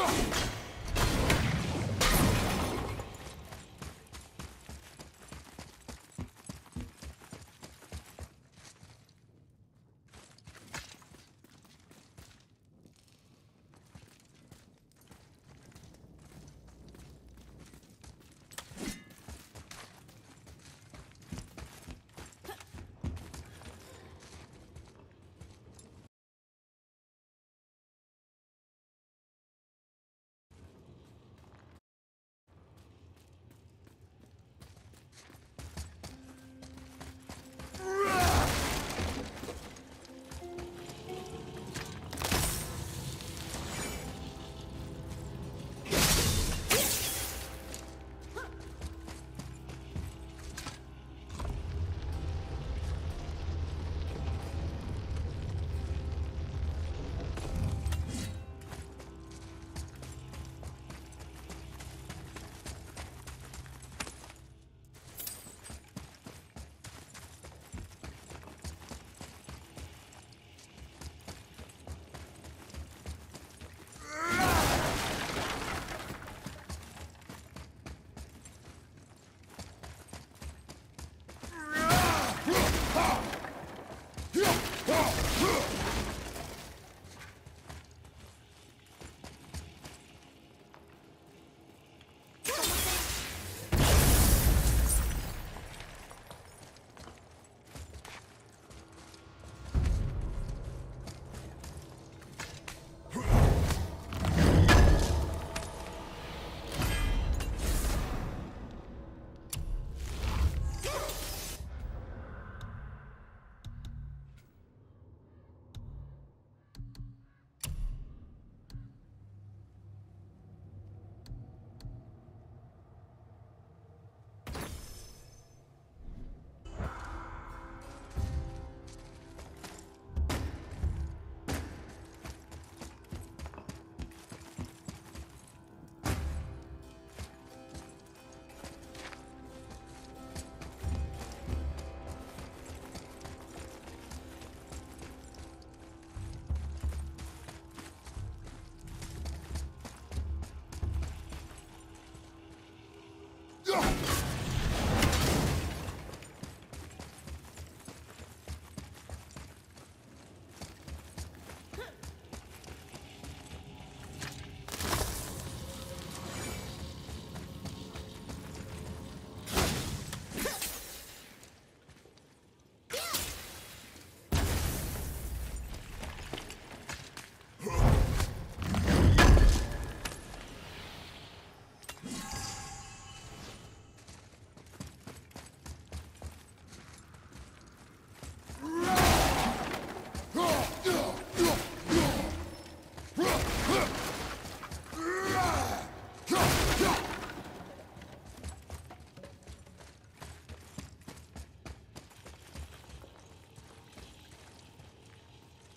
Shoot!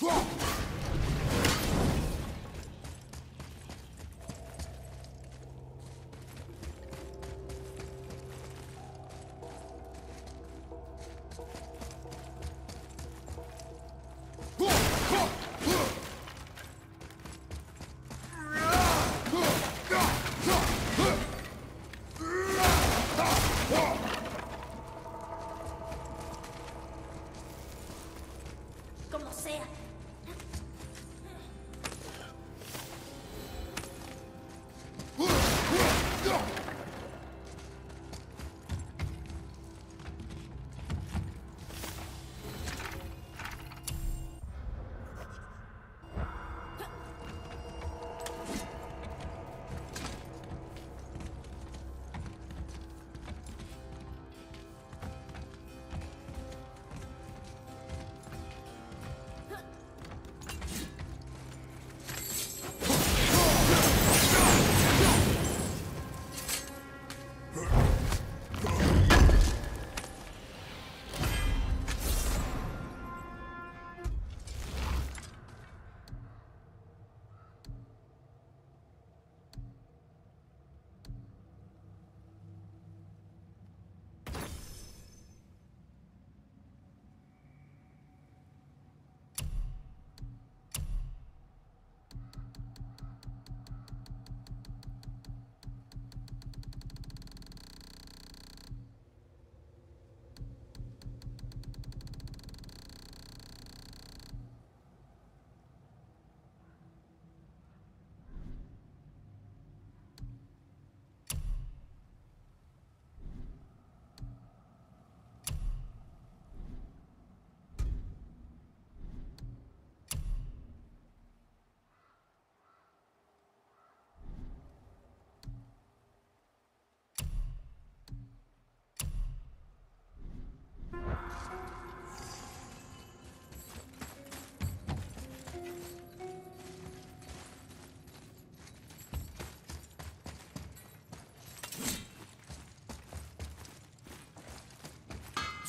Go!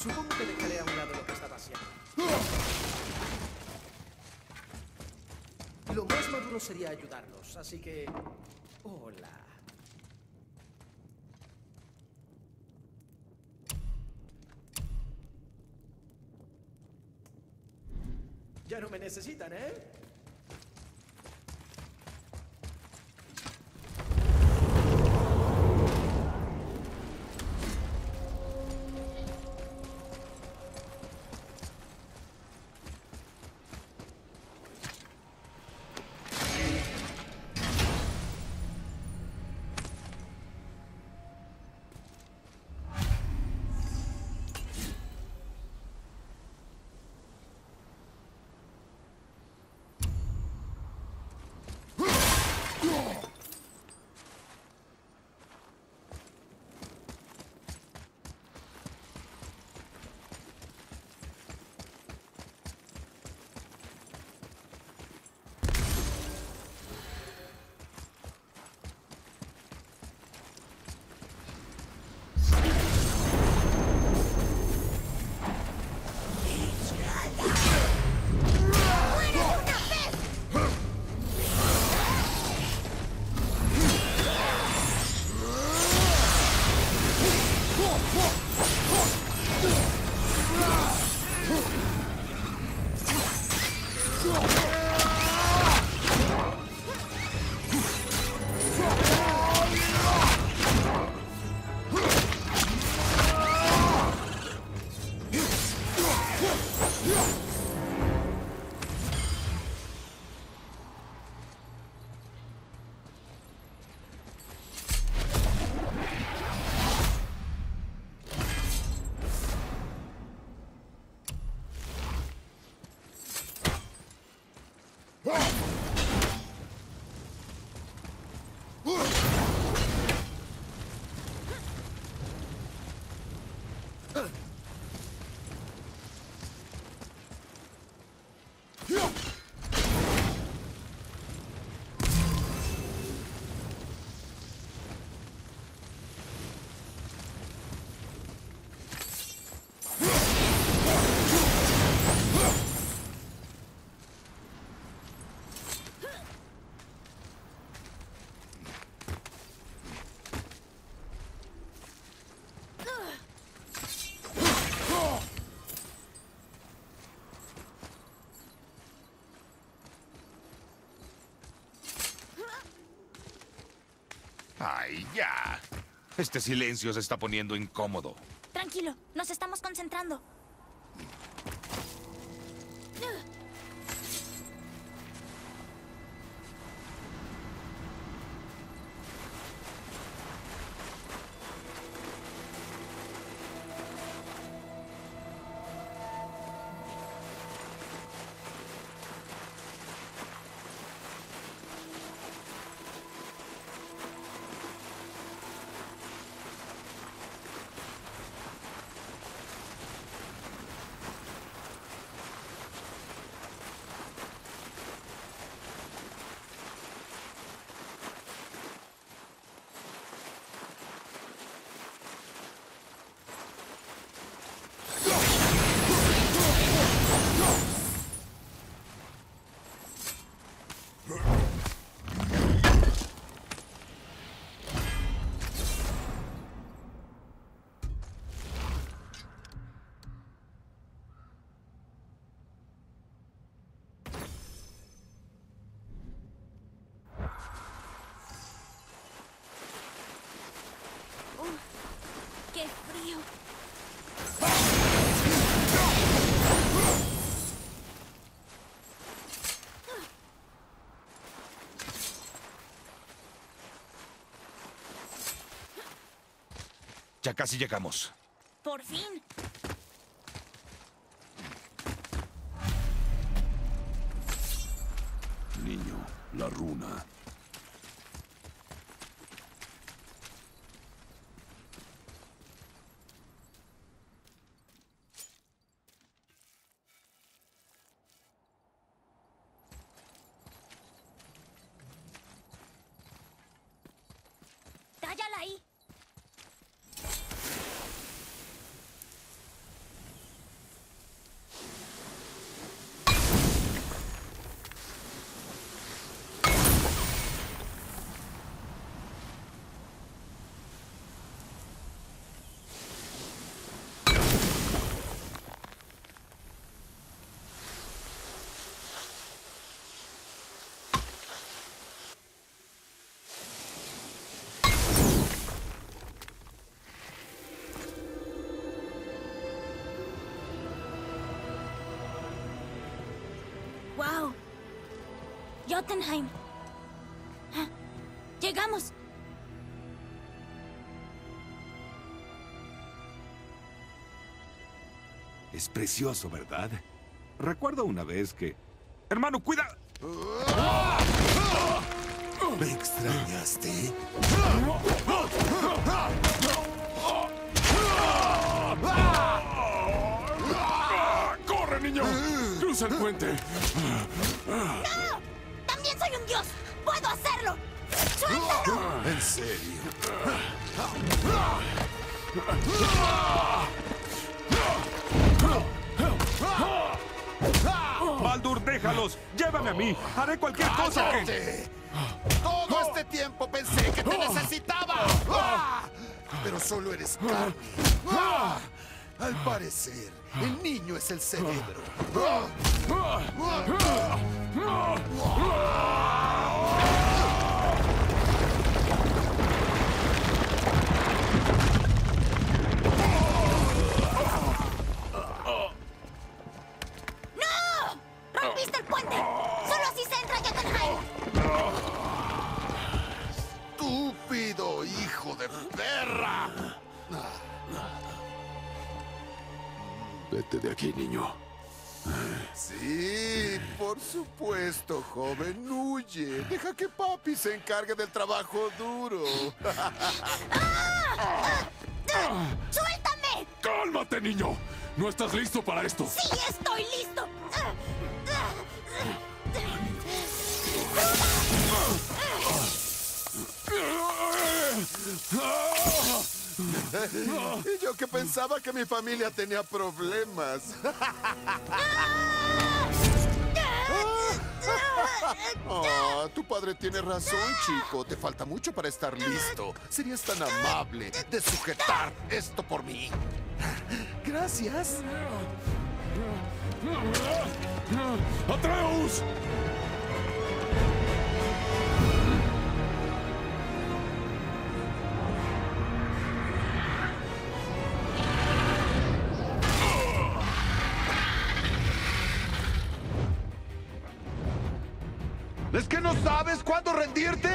Supongo que dejaré a un lado lo que estaba haciendo. Lo más maduro sería ayudarlos, así que... Hola. Ya no me necesitan, ¿eh? Destroy! Whoa! Ay, ya. Este silencio se está poniendo incómodo. Tranquilo, nos estamos concentrando. Ya casi llegamos. ¡Por fin! Niño, la runa. Jotunheim. Ah, Llegamos. Es precioso, ¿verdad? Recuerdo una vez que... Hermano, cuida... ¿Me extrañaste? ¡Corre, niño! ¡Cruza el puente! ¡También soy un dios! ¡Puedo hacerlo! ¡Suéltalo! ¿En serio? ¡Baldur, déjalos! ¡Llévame a mí! ¡Haré cualquier cosa que... Todo este tiempo pensé que te necesitaba. ¡Ah! Pero solo eres carne. ¡Ah! Al parecer, el niño es el cerebro. Joven. Huye. Deja que papi se encargue del trabajo duro. ¡Suéltame! ¡Cálmate, niño! No estás listo para esto. ¡Sí estoy listo! Y yo que pensaba que mi familia tenía problemas. Ah, tu padre tiene razón, chico. Te falta mucho para estar listo. Serías tan amable de sujetar esto por mí. Gracias. ¡Atreus! ¿Es que no sabes cuándo rendirte?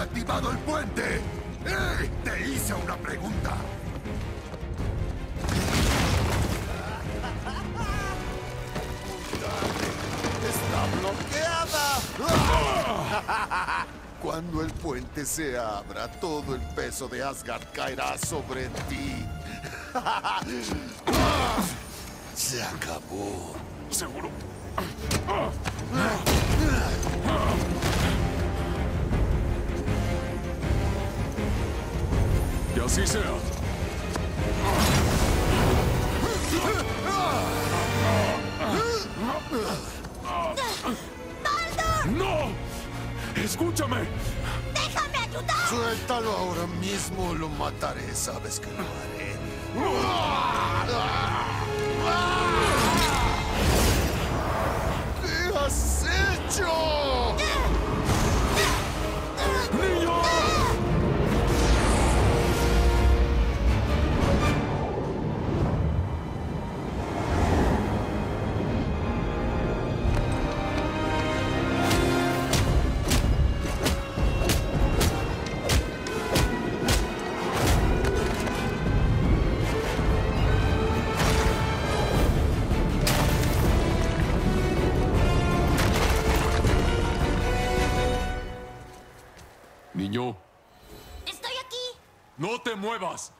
Activado el puente! ¡Eh! Te hice una pregunta. ¡Está bloqueada! Cuando el puente se abra, todo el peso de Asgard caerá sobre ti. Se acabó. Seguro. así sea. ¡No! ¡Escúchame! ¡Déjame ayudar! Suéltalo ahora mismo, lo mataré. Sabes que lo haré. ¿Qué has hecho? Muevas.